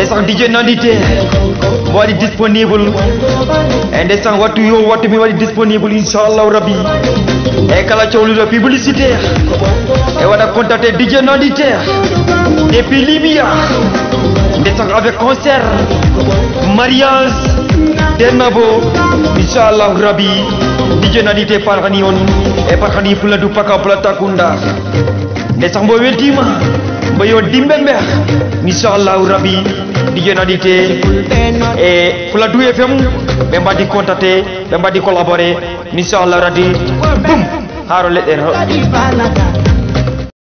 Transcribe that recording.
sang DJ Nandite mo waɗi disponible to you what yo me mi waɗi disponible inchallahu rabbi e kala cohluɗo publicitaire et voilà contacté DJ Nandite depuis Libya sang avec concert mariage mabo inchallahu rabbi DJ Nandite parhani on e parhani du paka pula takunda sang bo weltima bayo dimbe mbe inchallahu rabbi ɗi di te e fula duye fem ɓe mbaddi contacté ɓe mbaddi collaboré inchallahu radi bum haaro leɗɗen er